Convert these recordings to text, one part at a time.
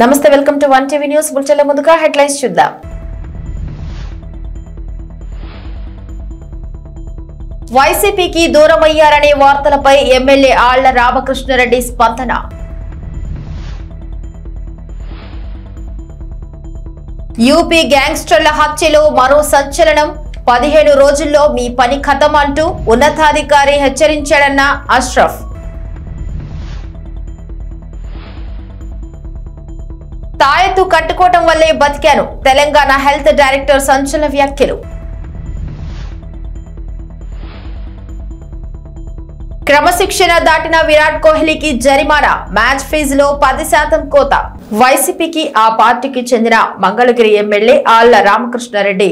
నమస్తే welcome to one TV news. బుల్చెల్ల ముందుగా headlines చూద్దాం. వైసీపీకి దూరమయ్యారనే వార్తలపై ఎమ్మెల్యే ఆళ్ళ రామకృష్ణారెడ్డి స్పందన. యూపీ గ్యాంగ్స్టర్ల హత్యలో మరో సంచలనం. పదిహేను రోజుల్లో మీ పని కథం అంటూ ఉన్నతాధికారి హెచ్చరించాడన్న అష్రఫ్. తాయెత్తు కట్టుకోవటం వల్లే బతికాను. తెలంగాణ హెల్త్ డైరెక్టర్ సంచలన వ్యాఖ్యలు. క్రమశిక్షణ దాటిన విరాట్ కోహ్లీకి జరిమానా. మ్యాచ్ ఫీజులో పది శాతం కోత. వైసీపీకి ఆ పార్టీకి చెందిన మంగళగిరి ఎమ్మెల్యే ఆళ్ళ రామకృష్ణారెడ్డి.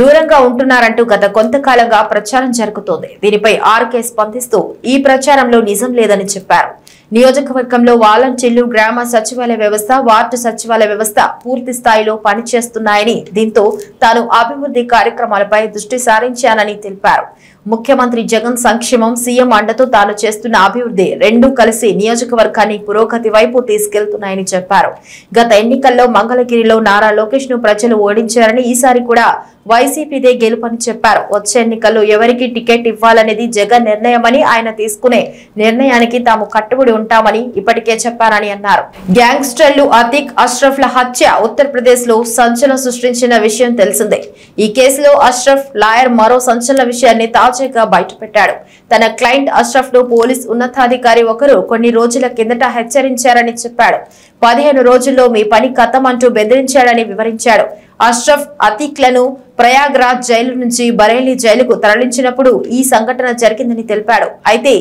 దూరంగా ఉంటున్నారంటూ గత కొంతకాలంగా ప్రచారం జరుగుతోంది. దీనిపై ఆర్కే స్పందిస్తూ ఈ ప్రచారంలో నిజం లేదని చెప్పారు. నియోజకవర్గంలో వాలంటీర్లు గ్రామ సచివాలయ వ్యవస్థ వార్డు సచివాలయ వ్యవస్థ పూర్తి స్థాయిలో పనిచేస్తున్నాయని దీంతో తాను అభివృద్ధి కార్యక్రమాలపై దృష్టి సారించానని తెలిపారు. ముఖ్యమంత్రి జగన్ సంక్షేమం సీఎం అండతో తాను చేస్తున్న అభివృద్ధి రెండూ కలిసి నియోజకవర్గాన్ని పురోగతి వైపు తీసుకెళ్తున్నాయని చెప్పారు. గత ఎన్నికల్లో మంగళగిరిలో నారా లోకేష్ను ప్రజలు ఓడించారని ఈసారి కూడా వైసీపీదే గెలుపని చెప్పారు. వచ్చే ఎన్నికల్లో ఎవరికి టికెట్ ఇవ్వాలనేది జగన్ నిర్ణయమని ఆయన తీసుకునే నిర్ణయానికి తాము కట్టుబడి ఉంటామని ఇప్పటికే చెప్పారని అన్నారు. గ్యాంగ్స్టర్లు అతిక్ అష్రఫ్ ల హత్య ఉత్తరప్రదేశ్లో సంచలనం సృష్టించిన విషయం తెలిసిందే. ఈ కేసులో అష్రఫ్ లాయర్ మరో సంచలన విషయాన్ని తాజాగా బయటపెట్టాడు. తన క్లయింట్ అష్రఫ్ను పోలీస్ ఉన్నతాధికారి ఒకరు కొన్ని రోజుల కిందట హెచ్చరించారని చెప్పాడు. పదిహేను రోజుల్లో మీ పని కథం అంటూ బెదిరించాడని వివరించాడు. అష్రఫ్ అతీక్లను ప్రయాగ్రాజ్ జైలు నుంచి బరేలీ జైలుకు తరలించినప్పుడు ఈ సంఘటన జరిగిందని తెలిపాడు. అయితే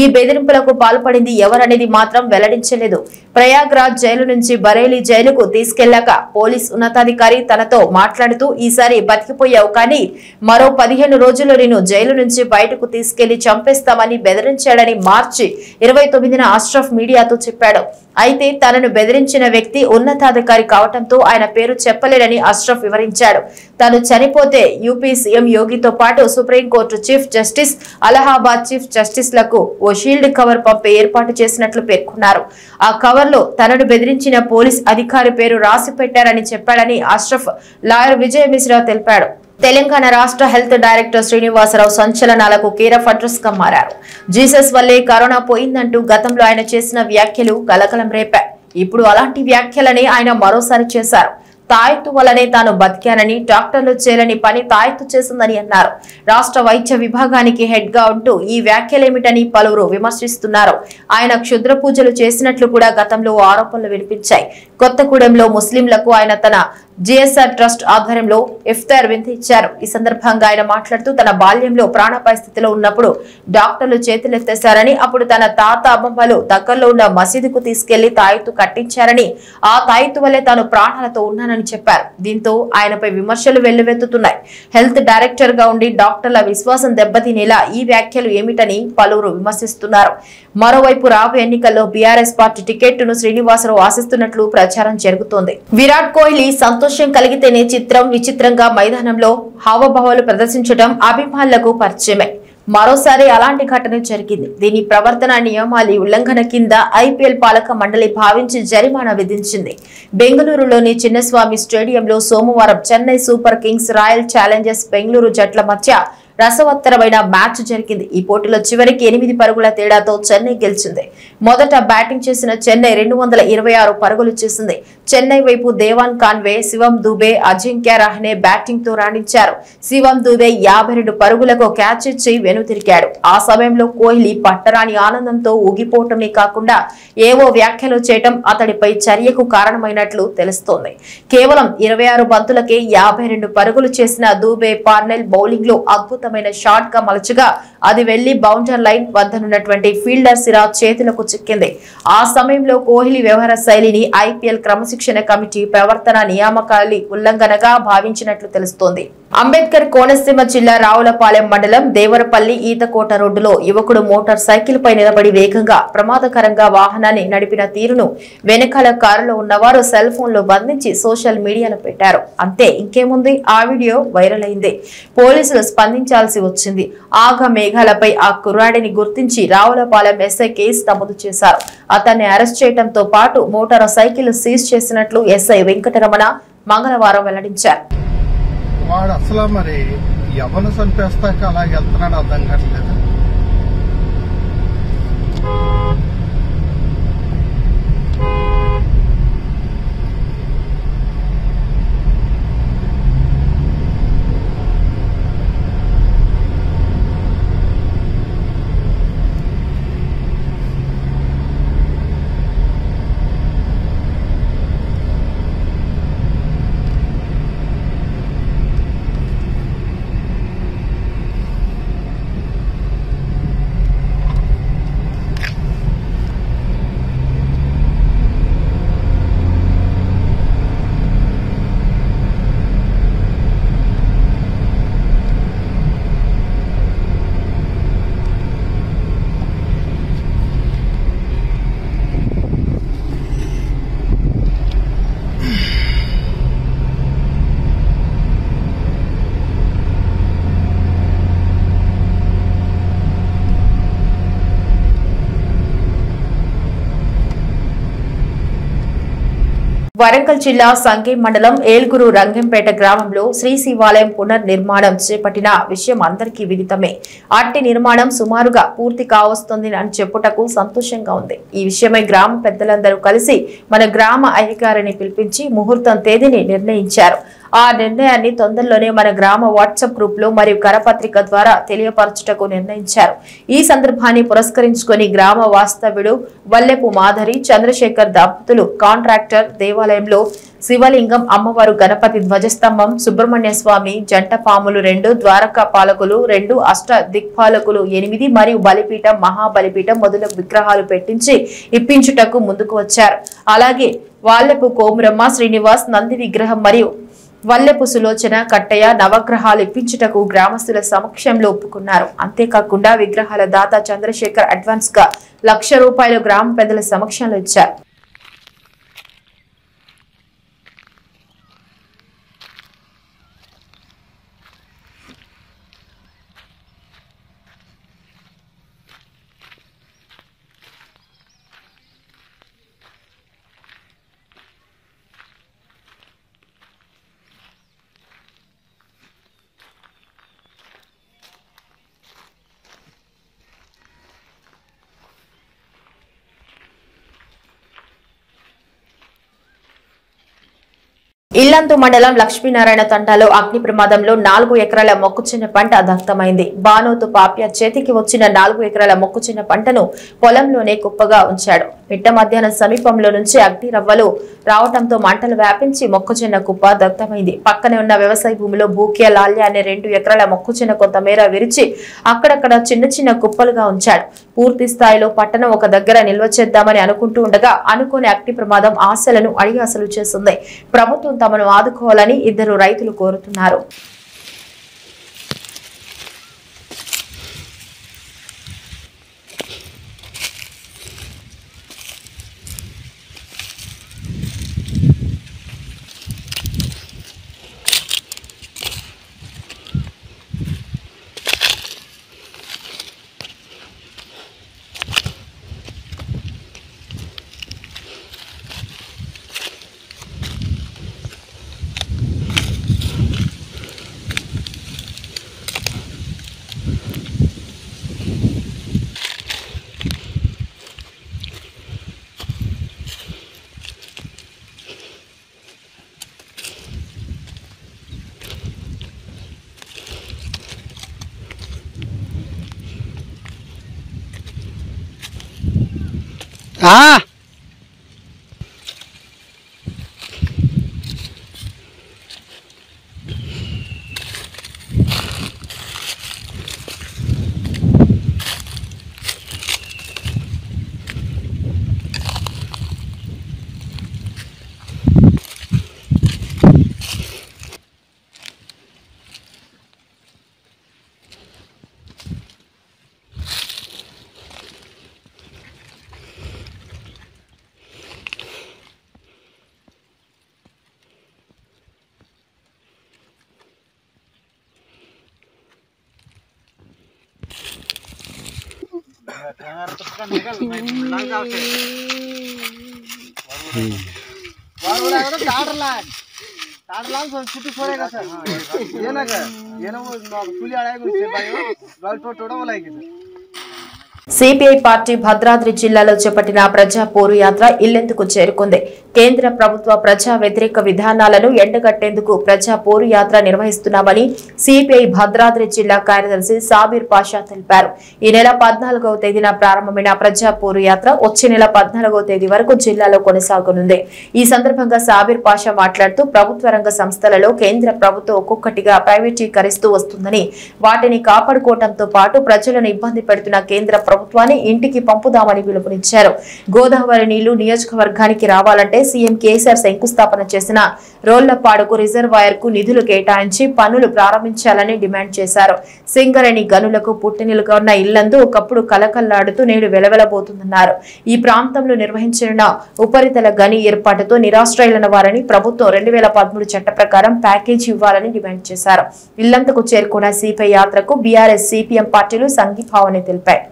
ఈ బెదిరింపులకు పాల్పడింది ఎవరనేది మాత్రం వెల్లడించలేదు. ప్రయాగ్రాజ్ జైలు నుంచి బరేలీ జైలుకు తీసుకెళ్ళాక పోలీస్ ఉన్నతాధికారి తనతో మాట్లాడుతూ ఈసారి బతికిపోయావు కానీ మరో పదిహేను రోజుల్లో నేను జైలు నుంచి బయటకు తీసుకెళ్ళి చంపేస్తామని బెదిరించాడని మార్చి ఇరవై తొమ్మిదిన అష్రఫ్ మీడియాతో చెప్పాడు. అయితే తనను బెదిరించిన వ్యక్తి ఉన్నతాధికారి కావటంతో ఆయన పేరు చెప్పలేడని అష్రఫ్ వివరించాడు. తను చని అయిపోతే యూపీ సీఎం యోగితో పాటు supreme court chief justice Allahabad chief జస్టిస్లకు ఓ షీల్డ్ కవర్ పంపే ఏర్పాటు చేసినట్లు పేర్కొన్నారు. ఆ కవర్లో తనను బెదిరించిన పోలీస్ అధికారి పేరు రాసి పెట్టారని చెప్పాడని అష్రఫ్ లాయర్ విజయ్ మిశ్రా తెలిపాడు. తెలంగాణ రాష్ట్ర హెల్త్ డైరెక్టర్ శ్రీనివాసరావు సంచలనాలకు కేరఫ్ అడ్రస్గా మారారు. జీసస్ వల్లే కరోనా పోయిందంటూ గతంలో ఆయన చేసిన వ్యాఖ్యలు కలకలం రేపాయి ఇప్పుడు అలాంటి వ్యాఖ్యలనే ఆయన మరోసారి చేశారు. తాయెత్తు వల్లనే తాను బతికానని డాక్టర్లు చేయలేని పని తాయెత్తు చేసిందని అన్నారు. రాష్ట్ర వైద్య విభాగానికి హెడ్గా ఉంటూ ఈ వ్యాఖ్యలేమిటని పలువురు విమర్శిస్తున్నారు. ఆయన క్షుద్ర పూజలు చేసినట్లు కూడా గతంలో ఆరోపణలు వినిపించాయి. కొత్తగూడెంలో ముస్లింలకు ఆయన తన జిఎస్ఆర్ ట్రస్ట్ ఆధ్వర్యంలో ఇఫ్తార్ విందు ఇచ్చారు. ఈ సందర్భంగా ఆయన మాట్లాడుతూ తన బాల్యంలో ప్రాణాపాయ స్థితిలో ఉన్నప్పుడు డాక్టర్లు చేతులెత్తేశారని అప్పుడు తన తాత అమ్మమ్మలు దగ్గరలో ఉన్న మసీదుకు తీసుకెళ్ళి తాయెత్తు కట్టించారని ఆ తాయెత్తు వల్లే తాను ప్రాణాలతో ఉన్నానని చెప్పారు. దీంతో ఆయనపై విమర్శలు వెల్లువెత్తుతున్నాయి. హెల్త్ డైరెక్టర్గా ఉండి డాక్టర్ల విశ్వాసం దెబ్బతినేలా ఈ వ్యాఖ్యలు ఏమిటని పలువురు విమర్శిస్తున్నారు. మరోవైపు రాబో ఎన్నికల్లో బీఆర్ఎస్ పార్టీ టికెట్ను శ్రీనివాసరావు ఆశిస్తున్నట్లు ప్రచారం జరుగుతోంది. విరాట్ కోహ్లీ సంతోషం కలిగితేనే చిత్రం విచిత్రంగా మైదానంలో హావభావాలు ప్రదర్శించడం అభిమానులకు పరిచయమే. మరోసారి అలాంటి ఘటన జరిగింది. దీని ప్రవర్తన నియమాలి ఉల్లంఘన కింద ఐపీఎల్ పాలక మండలి భావించి జరిమానా విధించింది. బెంగళూరులోని చిన్నస్వామి స్టేడియంలో సోమవారం Chennai Super Kings Royal Challengers Bengaluru జట్ల మధ్య రసవత్తరమైన మ్యాచ్ జరిగింది. ఈ పోటీలో చివరికి ఎనిమిది పరుగుల తేడాతో చెన్నై గెలిచింది. మొదట బ్యాటింగ్ చేసిన చెన్నై రెండు వందల ఇరవై ఆరు పరుగులు చేసింది. చెన్నై వైపు దేవాన్ కాన్వే శివం దుబే అజింక్య రహనే బ్యాటింగ్తో రాణించారు. శివం దుబే యాభై రెండు పరుగులకు క్యాచ్ ఇచ్చి వెనుతిరిగాడు. ఆ సమయంలో కోహ్లీ పట్టరాని ఆనందంతో ఊగిపోవటమే కాకుండా ఏవో వ్యాఖ్యలు చేయటం అతడిపై చర్యకు కారణమైనట్లు తెలుస్తోంది. కేవలం ఇరవై ఆరు బంతులకే యాభై రెండు పరుగులు చేసిన దూబే పార్నెల్ బౌలింగ్లో అద్భుతమైన షాట్గా మలచగా అది వెళ్ళి బౌండర్ లైన్ వద్దనున్నటువంటి ఫీల్డర్ సిరాజ్ చేతులకు చిక్కింది. ఆ సమయంలో కోహ్లీ వ్యవహార శైలిని ఐపీఎల్ క్రమశిక్షణ కమిటీ ప్రవర్తన నియామకాలి ఉల్లంఘనగా భావించినట్లు తెలుస్తోంది. అంబేద్కర్ కోనసీమ జిల్లా రావులపాలెం మండలం దేవరపల్లి ఈతకోట రోడ్డులో యువకుడు మోటార్ సైకిల్ పై నిలబడి వేగంగా ప్రమాదకరంగా వాహనాన్ని నడిపిన తీరును వెనకాల కారులో ఉన్నవారు సెల్ ఫోన్లో బంధించి సోషల్ మీడియాలో పెట్టారు. అంతే ఇంకేముంది? ఆ వీడియో వైరల్ అయింది. పోలీసులు స్పందించారు. భరించాల్సి వచ్చింది. ఆగ మేఘాలపై ఆ కుర్రాడిని గుర్తించి రావులపాలెం ఎస్ఐ కేసు నమోదు చేశారు. అతన్ని అరెస్ట్ చేయడంతో పాటు మోటార్ సైకిల్ సీజ్ చేసినట్లు ఎస్ఐ వెంకటరమణ మంగళవారం వెల్లడించారు. వాడు అసలు మరి ఎవరు చంపేస్తాక అలా వెళ్తున్నాడు అర్థం కావట్లేదు? వరంగల్ జిల్లా సంగెం మండలం ఏల్గురు రంగంపేట గ్రామంలో శ్రీ శివాలయం పునర్నిర్మాణం చేపట్టిన విషయం అందరికీ విదితమే. అట్టి నిర్మాణం సుమారుగా పూర్తి కావస్తుంది అని చెప్పుటకు సంతోషంగా ఉంది. ఈ విషయమై గ్రామ పెద్దలందరూ కలిసి మన గ్రామ అధికారిని పిలిపించి ముహూర్తం తేదీని నిర్ణయించారు. ఆ నిర్ణయాన్ని తొందరలోనే మన గ్రామ వాట్సాప్ గ్రూప్లో మరియు కరపత్రిక ద్వారా తెలియపరచుటకు నిర్ణయించారు. ఈ సందర్భాన్ని పురస్కరించుకొని గ్రామ వాస్తవ్యుడు వల్లెపు మాధరి చంద్రశేఖర్ దంపతులు కాంట్రాక్టర్ దేవాలయంలో శివలింగం అమ్మవారు గణపతి ధ్వజస్తంభం సుబ్రహ్మణ్య స్వామి జంట పాములు రెండు ద్వారకా పాలకులు రెండు అష్ట దిక్పాలకులు ఎనిమిది మరియు బలిపీఠం మహాబలిపీఠం మొదలగు విగ్రహాలు పెట్టించి ఇప్పించుటకు ముందుకు వచ్చారు. అలాగే వాళ్ళపు కోమురమ్మ శ్రీనివాస్ నంది విగ్రహం మరియు వల్లెపు సులోచన కట్టయ్య నవగ్రహాలు ఇప్పించుటకు గ్రామస్తుల సమక్షంలో ఒప్పుకున్నారు. అంతేకాకుండా విగ్రహాల దాత చంద్రశేఖర్ అడ్వాన్స్గా లక్ష రూపాయలు గ్రామ పెద్దల సమక్షంలో ఇచ్చారు. ఇల్లంతు మండలం లక్ష్మీనారాయణ తండాలో అగ్ని ప్రమాదంలో నాలుగు ఎకరాల మొక్కచిన్న పంట దగ్ధమైంది. బానోతు పాప్య చేతికి వచ్చిన నాలుగు ఎకరాల మొక్కచిన్న పంటను పొలంలోనే కుప్పగా ఉంచాడు. మిట్ట మధ్యాహ్నం సమీపంలో నుంచి అగ్ని రవ్వలు రావడంతో మంటలు వ్యాపించి మొక్కజొన్న కుప్ప దగ్ధమైంది. పక్కనే ఉన్న వ్యవసాయ భూమిలో భూక్య లాల్య అనే రెండు ఎకరాల మొక్కజొన్న కొంతమేర విరిచి అక్కడక్కడ చిన్న చిన్న కుప్పలుగా ఉంచాడు. పూర్తి స్థాయిలో పట్టణం ఒక దగ్గర నిల్వ చేద్దామని అనుకుంటూ ఉండగా అనుకోని అగ్ని ప్రమాదం ఆశలను అడిగాసలు చేస్తుంది. ప్రభుత్వం తమను ఆదుకోవాలని ఇద్దరు రైతులు కోరుతున్నారు. 啊？छोड़ेगा सर ये ना क्या? ये ना वो कुली आड़ाएगा उससे भाई वो टोटोड़ा बोला है कि सर సిపిఐ పార్టీ భద్రాద్రి జిల్లాలో చేపట్టిన ప్రజా పోరుయాత్ర ఇల్లెందుకు చేరుకుంది? కేంద్ర ప్రభుత్వ ప్రజా వ్యతిరేక విధానాలను ఎండగట్టేందుకు ప్రజా పోరుయాత్ర నిర్వహిస్తున్నామని సిపిఐ భద్రాద్రి జిల్లా కార్యదర్శి సాబీర్ పాషా తెలిపారు. ఈ నెల పద్నాలుగవ తేదీన ప్రారంభమైన ప్రజా పోరుయాత్ర వచ్చే నెల పద్నాలుగవ తేదీ వరకు జిల్లాలో కొనసాగనుంది. ఈ సందర్భంగా సాబీర్ పాషా మాట్లాడుతూ ప్రభుత్వ రంగ సంస్థలలో కేంద్ర ప్రభుత్వం ఒక్కొక్కటిగా ప్రైవేటీకరిస్తూ వస్తుందని వాటిని కాపాడుకోవడంతో పాటు ప్రజలను ఇబ్బంది పెడుతున్న కేంద్ర ప్రభుత్వం ప్రభుత్వాన్ని ఇంటికి పంపుదామని పిలుపునిచ్చారు. గోదావరి నీళ్ళు నియోజకవర్గానికి రావాలంటే సీఎం కేసీఆర్ శంకుస్థాపన చేసిన రోళ్ళపాడుకు రిజర్వాయర్కు నిధులు కేటాయించి పనులు ప్రారంభించాలని డిమాండ్ చేశారు. సింగరేణి గనులకు పుట్టినిలుగా ఉన్న ఇల్లందు ఒకప్పుడు కలకల్లాడుతూ నేడు వెలవెలబోతుందన్నారు. ఈ ప్రాంతంలో నిర్వహించిన ఉపరితల గని ఏర్పాటుతో నిరాశ్రయులైన వారిని ప్రభుత్వం రెండు వేల పదమూడు చట్ట ప్రకారం ప్యాకేజీ ఇవ్వాలని డిమాండ్ చేశారు. ఇల్లంతకు చేరుకున్న సిపిఐ యాత్రకు బీఆర్ఎస్ సిపిఎం పార్టీలు సంఘీభావన తెలిపాయి.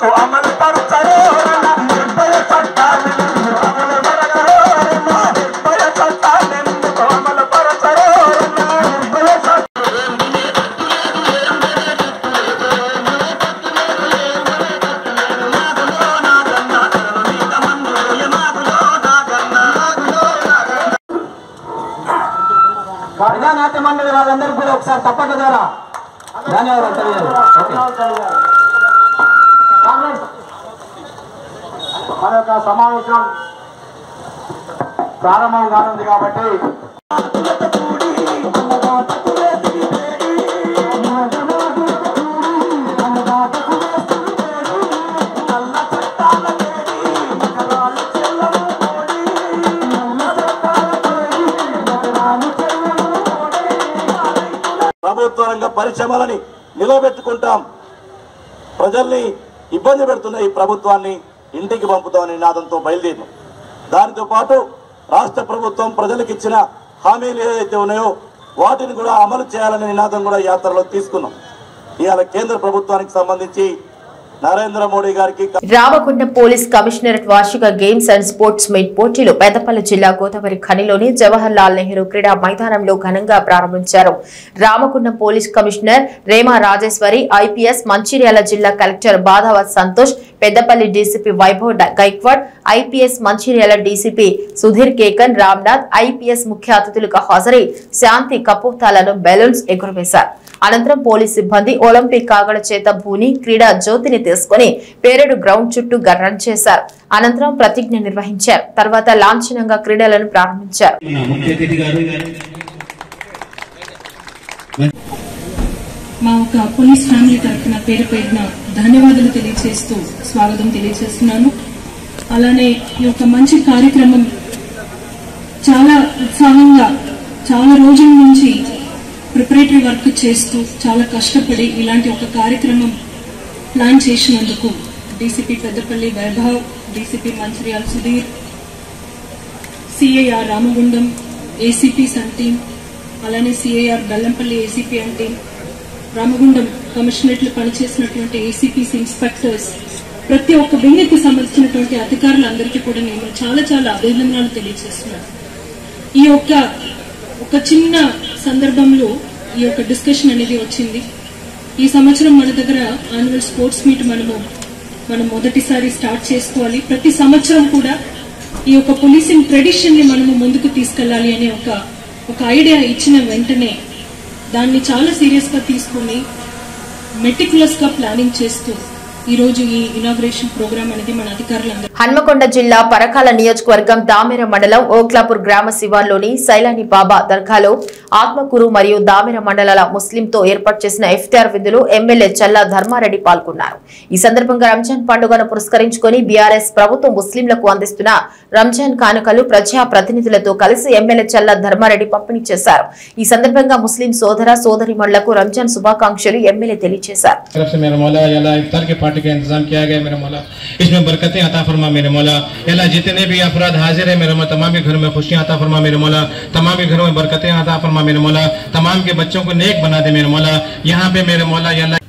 సత్తానెందుకు అమలు పరచరు. నిర్భయ సత్తానెందుకు అమలు పరచరు. నిర్భయ అమలు పరచరు. నిర్భయ మండలి కూడా ఒకసారి తప్పక ద్వారా ధన్యవాదాలు తెలియదు. సమావేశం ప్రారంభం కానుంది కాబట్టి ప్రభుత్వ రంగ పరిశ్రమలని నిలబెట్టుకుంటాం. ప్రజల్ని ఇబ్బంది పెడుతున్న ఈ ప్రభుత్వాన్ని ఇంటికి పంపుతామని నినాదంతో బయలుదేరినాం. దానితో పాటు రాష్ట్ర ప్రభుత్వం ప్రజలకు ఇచ్చిన హామీలు ఏదైతే ఉన్నాయో వాటిని కూడా అమలు చేయాలనే నినాదం కూడా యాత్రలో తీసుకున్నాం. ఇవాళ కేంద్ర ప్రభుత్వానికి సంబంధించి నరేంద్ర మోడీ గారికి రామకుండ పోలీస్ కమిషనరేట్ వార్షిక గేమ్స్ అండ్ స్పోర్ట్స్ మీట్ పోటీలు పెద్దపల్లి జిల్లా గోదావరి ఖనిలోని జవహర్ లాల్ నెహ్రూ క్రీడా మైదానంలో ఘనంగా ప్రారంభించారు. Ramagundam police commissioner Rema Rajeshwari IPS Mancherial జిల్లా collector Badhavath Santosh Peddapalli DCP Vaibhav Gaikwad IPS Mancherial DCP Sudheer Kekan Ramnath IPS ముఖ్య అతిథులుగా హాజరై శాంతి కపోతాలను బెలూన్స్ ఎగురవేశారు. అనంతరం పోలీస్ సిబ్బంది ఒలింపిక్ కాగడ చేత భూని క్రీడా జ్యోతిని తీసుకుని పేరెడు గ్రౌండ్ చుట్టూ రన్ చేశారు. అనంతరం ప్రతిజ్ఞ నిర్వహించారు. తర్వాత లాంఛనంగా క్రీడలను ప్రారంభించారు. మా ఒక పోలీస్ ఫ్యామిలీ తరఫున పేరు పేరున ధన్యవాదాలు తెలియజేస్తూ స్వాగతం తెలియజేస్తున్నాను. అలానే ఈ యొక్క మంచి కార్యక్రమం చాలా ఉత్సాహంగా చాలా రోజుల నుంచి ప్రిపరేటరీ వర్క్ చేస్తూ చాలా కష్టపడి ఇలాంటి ఒక కార్యక్రమం ప్లాన్ చేసినందుకు DCP Peddapalli Vaibhav DCP Mancherial Sudheer CIR Ramagundam ACP sun team అలానే CIR Bellampalli ACP and team Ramagundam కమిషనరేట్లు పనిచేసినటువంటి ఏసీపీస్ ఇన్స్పెక్టర్స్ ప్రతి ఒక్క వింగకి సంబంధించినటువంటి అధికారులందరికీ కూడా నేను చాలా చాలా అభినందనలు తెలియజేస్తున్నాను. ఈ యొక్క ఒక చిన్న సందర్భంలో ఈ యొక్క డిస్కషన్ అనేది వచ్చింది. ఈ సంవత్సరం మన దగ్గర యాన్యువల్ స్పోర్ట్స్ మీట్ మనము మనం మొదటిసారి స్టార్ట్ చేసుకోవాలి. ప్రతి సంవత్సరం కూడా ఈ యొక్క పోలీసింగ్ ట్రెడిషన్ని మనము ముందుకు తీసుకెళ్ళాలి అనే ఒక ఒక ఐడియా ఇచ్చిన వెంటనే దాన్ని చాలా సీరియస్గా తీసుకుని మెటిక్యులస్గా ప్లానింగ్ చేస్తూ ఈ రోజు ఈ ఇనాగ్రేషన్ ప్రోగ్రామ్ అనేది మన అధికారులందరూ హన్మకొండ జిల్లా పరకాల నియోజకవర్గం దామెర మండలం ఓక్లాపూర్ గ్రామ శివార్లోని సైలాని బాబా దర్గాలో ఆత్మకూరు మరియు దామెర మండలాల ముస్లింతో ఏర్పాటు చేసిన ఇఫ్తార్ విందులో ఎమ్మెల్యే చల్లా ధర్మారెడ్డి పాల్గొన్నారు. ఈ సందర్భంగా రంజాన్ పండుగను పురస్కరించుకొని బీఆర్ఎస్ ప్రభుత్వం ముస్లింలకు అందిస్తున్న రంజాన్ కానుకలు ప్రజా ప్రతినిధులతో కలిసి ఎమ్మెల్యే చల్లా ధర్మారెడ్డి పంపిణీ చేశారు. ఈ సందర్భంగా ముస్లిం సోదర సోదరిమణులకు రంజాన్ శుభాకాంక్షలు ఎమ్మెల్యే తెలియజేశారు. तरफ से मेरा मौला या अल्लाह इफ्तार के पार्टी का इंतजाम किया गया है मेरा मौला इसमें बरकतें अता फरमा मेरे मौला या अल्लाह जितने भी अफराद हाजिर है मेरे मौला तमाम के घरों में खुशियां अता फरमा मेरे मौला तमाम के घरों में बरकतें अता फरमा मेरे मौला तमाम के बच्चों को नेक बना दे मेरे मौला यहाँ पे मेरे मौला या अल्लाह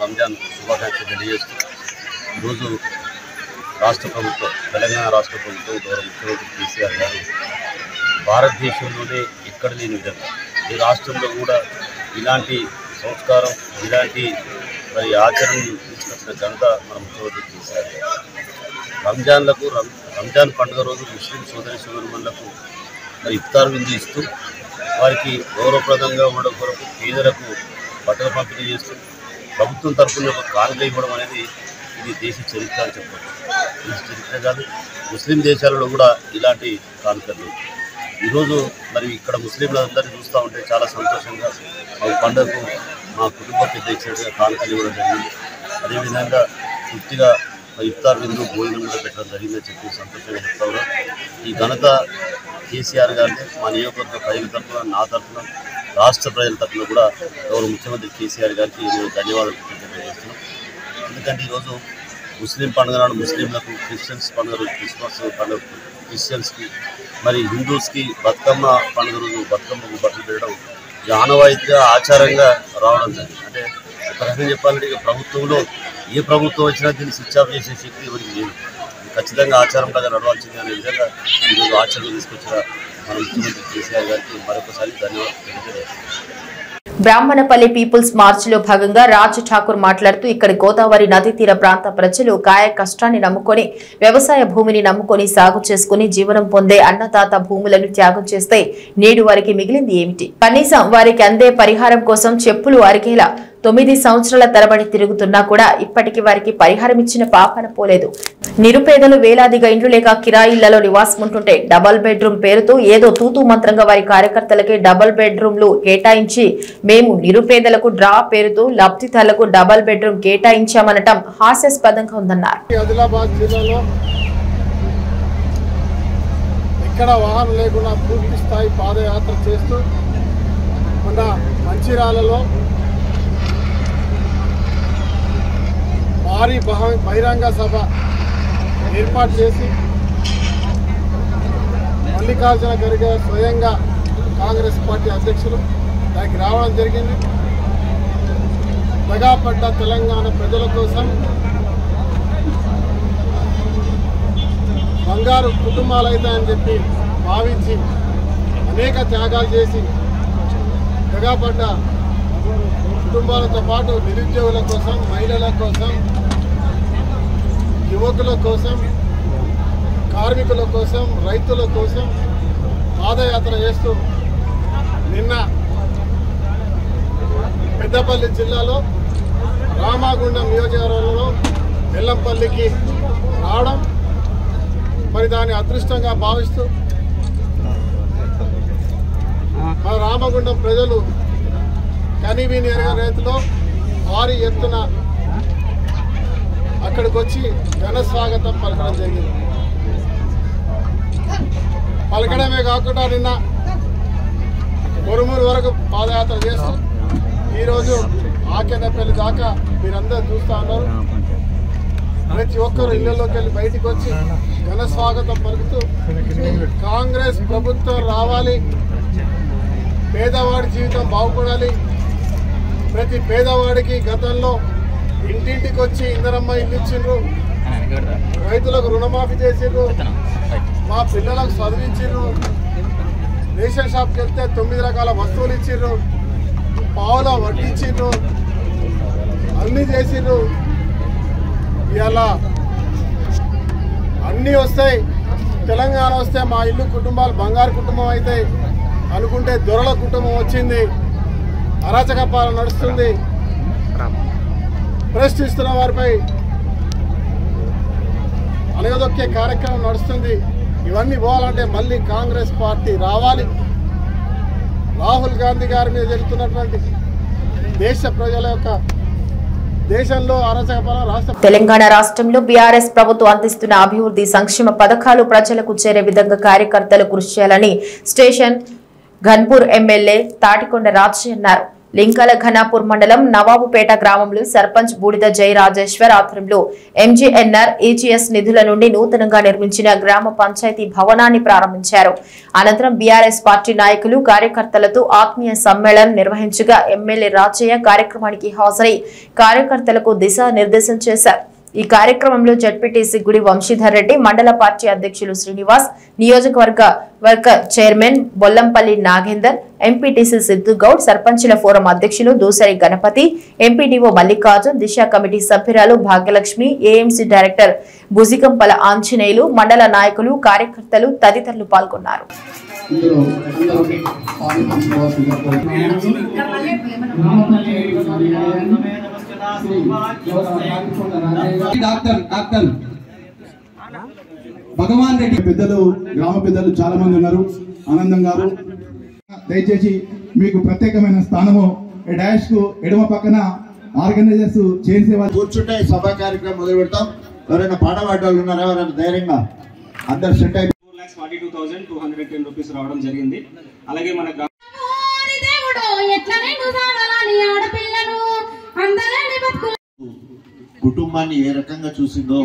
రంజాన్ శుభాకాంక్షలు తెలియజేస్తూ ఈరోజు రాష్ట్ర ప్రభుత్వం తెలంగాణ రాష్ట్ర ప్రభుత్వం గౌరవ ముఖ్యమంత్రి కేసీఆర్ గారు భారతదేశంలోనే ఎక్కడ లేని విధంగా ఈ రాష్ట్రంలో కూడా ఇలాంటి సంస్కారం ఇలాంటి మరి ఆచరణను తీసుకొచ్చిన ఘనత మన ముఖ్యమంత్రి చేశారు. రంజాన్లకు రం రంజాన్ పండుగ రోజు ముస్లిం సోదరి సోదరులకు మరి ఇఫ్తార్ విందు ఇస్తూ వారికి గౌరవప్రదంగా ఉండడం కొరకు పేదలకు బట్టలు పంపిణీ చేస్తూ ప్రభుత్వం తరఫున ఒక కానుక ఇవ్వడం అనేది ఇది దేశ చరిత్ర అని చెప్పచ్చు. దేశ చరిత్ర కాదు ముస్లిం దేశాలలో కూడా ఇలాంటి కానుకలు ఈరోజు మరి ఇక్కడ ముస్లింలందరినీ చూస్తూ ఉంటే చాలా సంతోషంగా ఆ పండుగకు మా కుటుంబ పెద్ద ఇచ్చినట్టుగా కానుకలు ఇవ్వడం జరిగింది. అదేవిధంగా పూర్తిగా ఇఫ్తార్ విందు భోజనం కూడా పెట్టడం జరిగిందని చెప్పి సంతోషంగా చెప్తా ఈ ఘనత కేసీఆర్ గారిని మా నియోజకవర్గ ప్రజల తరఫున నా తరఫున రాష్ట్ర ప్రజల తరఫున కూడా గౌరవ ముఖ్యమంత్రి కేసీఆర్ గారికి నేను ధన్యవాదాలు తెలియజేస్తున్నాం. ఎందుకంటే ఈరోజు ముస్లిం పండుగ నాడు ముస్లింలకు క్రిస్టియన్స్ పండుగ క్రిస్మస్ పండుగ క్రిస్టియన్స్కి మరి హిందూస్కి బతుకమ్మ పండుగ రోజు బతుకమ్మకు బట్టలు పెట్టడం ఇది ఆనవాయితీగా ఆచారంగా రావడం జరిగింది. అంటే ఒక రకంగా చెప్పాలంటే ఇక ప్రభుత్వంలో ఏ ప్రభుత్వం వచ్చినా దీన్ని స్విచ్ ఆఫ్ చేసే శక్తి ఎవరికి లేదు. ఇది ఖచ్చితంగా ఆచారం లాగా నడవాల్సింది అనే విధంగా ఈరోజు ఆచరణ తీసుకొచ్చిన మన ముఖ్యమంత్రి కేసీఆర్ గారికి మరొకసారి ధన్యవాదాలు బ్రాహ్మణపల్లి పీపుల్స్ మార్చ్లో భాగంగా రాజ్ ఠాకూర్ మాట్లాడుతూ ఇక్కడ గోదావరి నదీ తీర ప్రాంత ప్రజలు కాయ కష్టాన్ని నమ్ముకొని వ్యవసాయ భూమిని నమ్ముకొని సాగు చేసుకుని జీవనం పొందే అన్నదాత భూములను త్యాగం చేస్తే నేడు వారికి మిగిలింది ఏమిటి? కనీసం వారికి అందే పరిహారం కోసం చెప్పులు అరిగేలా తొమ్మిది సంవత్సరాల తరబడి తిరుగుతున్నా కూడా ఇప్పటికి వారికి పరిహారం ఇచ్చిన పాపన పోలేదు. నిరుపేదలు వేలాదిగా ఇండ్లు లేక కిరాయిళ్ళలో నివాసం ఉంటుంటే డబల్ బెడ్రూమ్ పేరుతో ఏదో తూతూ మంత్రంగా వారి కార్యకర్తలకి డబల్ బెడ్రూమ్లు కేటాయించి మేము నిరుపేదలకు డ్రా పేరుతో లబ్ధిదారులకు డబల్ బెడ్రూమ్ కేటాయించామనటం హాస్యాస్పదంగా ఉందన్నారు. ఆదిలాబాద్ జిల్లాలో ఎక్కడ వాహనం లేకుండా పూర్తి స్థాయి పాదయాత్ర చేస్తూ మన మంచిరాలలో భారీ బహ- బహిరంగ సభ ఏర్పాటు చేసి మల్లికార్జున ఖర్గే స్వయంగా కాంగ్రెస్ పార్టీ అధ్యక్షులు దానికి రావడం జరిగింది. దగాపడ్డ తెలంగాణ ప్రజల కోసం బంగారు కుటుంబాలు అవుతాయని చెప్పి భావించి అనేక త్యాగాలు చేసి దగాపడ్డ కుటుంబాలతో పాటు నిరుద్యోగుల కోసం మహిళల కోసం యువకుల కోసం కార్మికుల కోసం రైతుల కోసం పాదయాత్ర చేస్తూ నిన్న పెద్దపల్లి జిల్లాలో రామాగుండం నియోజకవర్గంలో బెల్లంపల్లికి రావడం మరి దాన్ని అదృష్టంగా భావిస్తూ మన రామగుండం ప్రజలు కనివిని ఎరగ రైతులో భారీ ఎత్తున అక్కడికి వచ్చి ఘన స్వాగతం పలకడం జరిగింది. పలకడమే కాకుండా నిన్న కొరుమూరు వరకు పాదయాత్ర చేస్తూ ఈరోజు ఆకేదపల్లి దాకా మీరందరూ చూస్తూ ఉన్నారు. ప్రతి ఒక్కరు ఇళ్ళలోకి వెళ్ళి బయటికి వచ్చి ఘన స్వాగతం పలుకుతూ కాంగ్రెస్ ప్రభుత్వం రావాలి పేదవాడి జీవితం బాగుపడాలి. ప్రతి పేదవాడికి గతంలో ఇంటింటికి వచ్చి ఇందరమ్మ ఇల్లు ఇచ్చిండ్రు. రైతులకు రుణమాఫీ చేసిండ్రు. మా పిల్లలకు చదివించిండ్రు. రేషన్ షాప్కి వెళ్తే తొమ్మిది రకాల వస్తువులు ఇచ్చిండ్రు. పావులో వడ్డించిండ్రు అన్నీ చేసిండ్రు. ఇలా అన్నీ వస్తాయి. తెలంగాణ వస్తే మా ఇల్లు కుటుంబాలు బంగారు కుటుంబం అయితే అనుకుంటే దొరల కుటుంబం వచ్చింది. అరాచక పాలన నడుస్తుంది. ప్రశ్నిస్తున్న వారిపై అణగదొక్కే కార్యక్రమం నడుస్తుంది. ఇవన్నీ పోవాలంటే మళ్ళీ కాంగ్రెస్ పార్టీ రావాలి. రాహుల్ గాంధీ గారి మీద జరుగుతున్నటువంటి దేశ ప్రజల యొక్క దేశంలో రాష్ట్ర తెలంగాణ రాష్ట్రంలో బీఆర్ఎస్ ప్రభుత్వం అందిస్తున్న అభివృద్ధి సంక్షేమ పథకాలు ప్రజలకు చేరే విధంగా కార్యకర్తలు కృషి చేయాలని స్టేషన్ ఘన్పూర్ ఎమ్మెల్యే తాటికొండ రాజు అన్నారు. లింకల ఘనాపూర్ మండలం నవాబుపేట గ్రామంలో సర్పంచ్ బూడిద జై రాజేశ్వర్ ఆధ్వర్యంలో ఎంజీఎన్ఆర్ ఈజీఎస్ నిధుల నుండి నూతనంగా నిర్మించిన గ్రామ పంచాయతీ భవనాన్ని ప్రారంభించారు. అనంతరం బీఆర్ఎస్ పార్టీ నాయకులు కార్యకర్తలతో ఆత్మీయ సమ్మేళనం నిర్వహించగా ఎమ్మెల్యే రాజయ్య కార్యక్రమానికి హాజరై కార్యకర్తలకు దిశా నిర్దేశం చేశారు. ఈ కార్యక్రమంలో జడ్పీటీసీ గుడి వంశీధర్ రెడ్డి మండల పార్టీ అధ్యక్షులు శ్రీనివాస్ నియోజకవర్గ వర్గ చైర్మన్ బొల్లంపల్లి నాగేందర్ ఎంపీటీసీ సిద్ధు గౌడ్ సర్పంచుల ఫోరం అధ్యక్షులు దూసరి గణపతి ఎంపీడీఓ మల్లికార్జున్ దిశ కమిటీ సభ్యురాలు భాగ్యలక్ష్మి ఏఎంసీ డైరెక్టర్ భుజికంపల ఆంజనేయులు మండల నాయకులు కార్యకర్తలు తదితరులు పాల్గొన్నారు. ఇందులో అందరూ పాల్గొనవలసిందిగా కోరుతున్నాను. Doctor doctor. భగవాన్ రెడ్డి పెద్దలు గ్రామ పెద్దలు చాలా మంది ఉన్నారు. ఆనందం గారు. దయచేసి మీకు ప్రత్యేకమైన స్థానము డాష్కు ఎడమ పక్కన ఆర్గనైజర్స్ చేసే వాళ్ళు కూర్చుంటే సభా కార్యక్రమం మొదలు పెడతాం ఎవరైనా పాట పాడేవాళ్ళు ఉన్నారా? ఎవరైనా ధైర్యంగా? అందరు సెట్ అయి forty two thousand two hundred ten rupees రావడం జరిగింది. అలాగే మన కుటుంబాన్ని ఏ రకంగా చూసిందో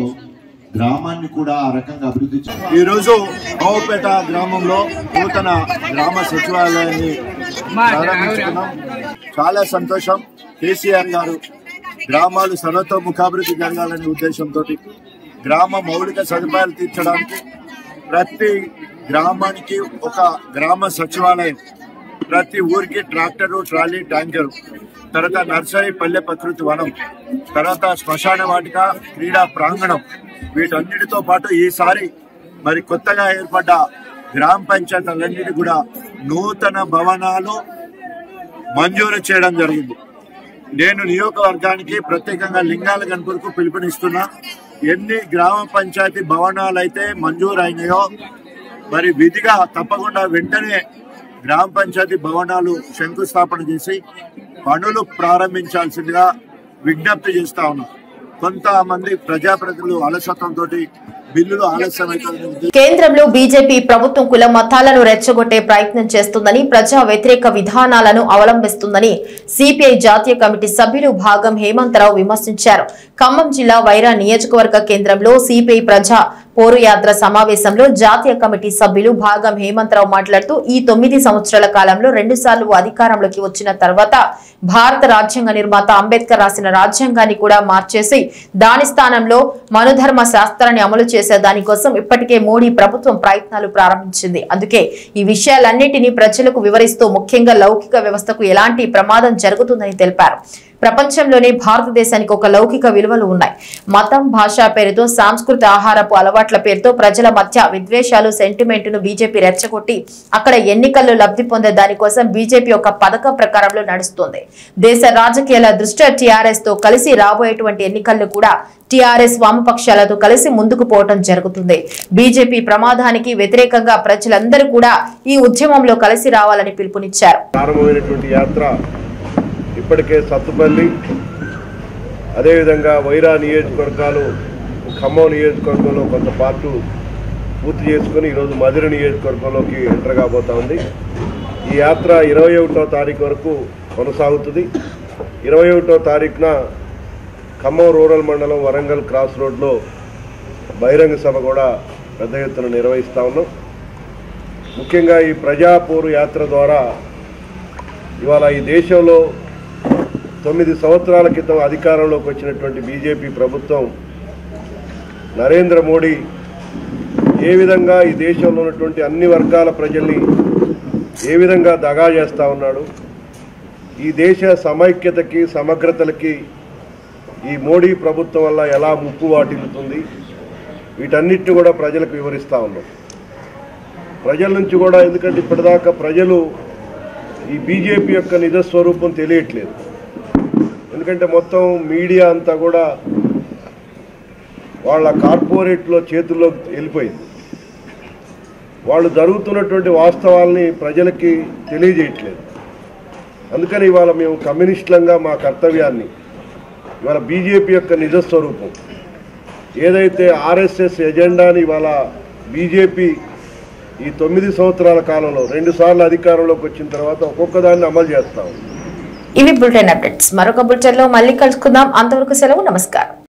గ్రామాన్ని కూడా ఆ రకంగా అభివృద్ధి ఈ రోజు నవపేట గ్రామంలో నూతన గ్రామ సచివాలయాన్ని ప్రారంభించుకున్నాం. చాలా సంతోషం. కేసీఆర్ గారు గ్రామాలు సర్వతోముఖాభివృద్ధి జరగాలనే ఉద్దేశంతో గ్రామ మౌలిక సదుపాయాలు తీర్చడానికి ప్రతి గ్రామానికి ఒక గ్రామ సచివాలయం ప్రతి ఊరికి ట్రాక్టరు ట్రాలీ ట్యాంకర్ తర్వాత నర్సరీ పల్లె ప్రకృతి వనం తర్వాత శ్మశాన వాటిక క్రీడా ప్రాంగణం వీటన్నిటితో పాటు ఈసారి మరి కొత్తగా ఏర్పడ్డ గ్రామ పంచాయతీలన్నిటి కూడా నూతన భవనాలు మంజూరు చేయడం జరిగింది. నేను నియోజకవర్గానికి ప్రత్యేకంగా లింగాల గణపూర్కు పిలుపునిస్తున్నా. ఎన్ని గ్రామ పంచాయతీ భవనాలు అయితే మంజూరైనాయో మరి విధిగా తప్పకుండా వెంటనే గ్రామ పంచాయతీ భవనాలు శంకుస్థాపన చేసి పనులు ప్రారంభించాల్సిందిగా విజ్ఞప్తి చేస్తా ఉన్నాం. కొంతమంది ప్రజాప్రతినిధులు అలసత్వంతో బిల్లులు కేంద్రంలో బీజేపీ ప్రభుత్వం కుల మతాలను రెచ్చగొట్టే ప్రయత్నం చేస్తుందని ప్రజా వ్యతిరేక విధానాలను అవలంబిస్తుందని సిపిఐ జాతీయ కమిటీ సభ్యులు భాగం హేమంతరావు విమర్శించారు. ఖమ్మం జిల్లా వైరా నియోజకవర్గ కేంద్రంలో సిపిఐ ప్రజా పోరుయాత్ర సమావేశంలో జాతీయ కమిటీ సభ్యులు భాగం హేమంతరావు మాట్లాడుతూ ఈ తొమ్మిది సంవత్సరాల కాలంలో రెండుసార్లు అధికారంలోకి వచ్చిన తర్వాత భారత రాజ్యాంగ నిర్మాత అంబేద్కర్ రాసిన రాజ్యాంగాన్ని కూడా మార్చేసి దాని స్థానంలో మనుధర్మ శాస్త్రాన్ని అమలు చేసే దానికోసం ఇప్పటికే మోడీ ప్రభుత్వం ప్రయత్నాలు ప్రారంభించింది. అందుకే ఈ విషయాలన్నింటినీ ప్రజలకు వివరిస్తూ ముఖ్యంగా లౌకిక వ్యవస్థకు ఎలాంటి ప్రమాదం జరుగుతుందని తెలిపారు. ప్రపంచంలోనే భారతదేశానికి ఒక లౌకిక విలువలు ఉన్నాయి. మతం భాష పేరుతో సాంస్కృతిక ఆహారపు అలవాట్ల పేరుతో ప్రజల మధ్య విద్వేషాలు సెంటిమెంట్ను బీజేపీ రెచ్చగొట్టి అక్కడ ఎన్నికల్లో లబ్ధి పొందే దానికోసం బీజేపీ ఒక పథకం ప్రకారంలో నడుస్తుంది. దేశ రాజకీయాల దృష్ట్యా టీఆర్ఎస్తో కలిసి రాబోయేటువంటి ఎన్నికల్లో కూడా టీఆర్ఎస్ వామపక్షాలతో కలిసి ముందుకు పోవటం జరుగుతుంది. బీజేపీ ప్రమాదానికి వ్యతిరేకంగా ప్రజలందరూ కూడా ఈ ఉద్యమంలో కలిసి రావాలని పిలుపునిచ్చారు. ఇప్పటికే సత్తుపల్లి అదేవిధంగా వైరా నియోజకవర్గాలు ఖమ్మం నియోజకవర్గంలో కొంత పార్టు పూర్తి చేసుకుని ఈరోజు మధుర నియోజకవర్గంలోకి ఎంటర్ కాబోతా ఉంది. ఈ యాత్ర ఇరవై ఒకటో తారీఖు వరకు కొనసాగుతుంది. ఇరవై ఒకటో తారీఖున ఖమ్మం రూరల్ మండలం వరంగల్ క్రాస్ రోడ్లో బహిరంగ సభ కూడా పెద్ద ఎత్తున నిర్వహిస్తా ఉన్నాం. ముఖ్యంగా ఈ ప్రజాపూర్ యాత్ర ద్వారా ఇవాళ ఈ దేశంలో తొమ్మిది సంవత్సరాల క్రితం అధికారంలోకి వచ్చినటువంటి బీజేపీ ప్రభుత్వం నరేంద్ర మోడీ ఏ విధంగా ఈ దేశంలో ఉన్నటువంటి అన్ని వర్గాల ప్రజల్ని ఏ విధంగా దగా చేస్తూ ఉన్నాడు? ఈ దేశ సమైక్యతకి సమగ్రతలకి ఈ మోడీ ప్రభుత్వం వల్ల ఎలా ముప్పు వాటిల్లుతుంది? వీటన్నిటిని కూడా ప్రజలకు వివరిస్తూ ఉన్నాం. ప్రజల నుంచి కూడా ఎందుకంటే ఇప్పటిదాకా ప్రజలు ఈ బీజేపీ యొక్క నిజస్వరూపం తెలియట్లేదు. ఎందుకంటే మొత్తం మీడియా అంతా కూడా వాళ్ళ కార్పొరేట్లో చేతుల్లో వెళ్ళిపోయింది. వాళ్ళు జరుగుతున్నటువంటి వాస్తవాల్ని ప్రజలకి తెలియజేయట్లేదు. అందుకని ఇవాళ మేము కమ్యూనిస్టులంగా మా కర్తవ్యాన్ని ఇవాళ బీజేపీ యొక్క నిజస్వరూపం ఏదైతే ఆర్ఎస్ఎస్ ఎజెండాని ఇవాళ బీజేపీ ఈ తొమ్మిది సంవత్సరాల కాలంలో రెండుసార్లు అధికారంలోకి వచ్చిన తర్వాత ఒక్కొక్క దాన్ని అమలు చేస్తాం ఇవి బులెటిన్ అప్డేట్స్. మరొక బులెటిన్లో మళ్ళీ కలుసుకుందాం. అంతవరకు సెలవు నమస్కారం.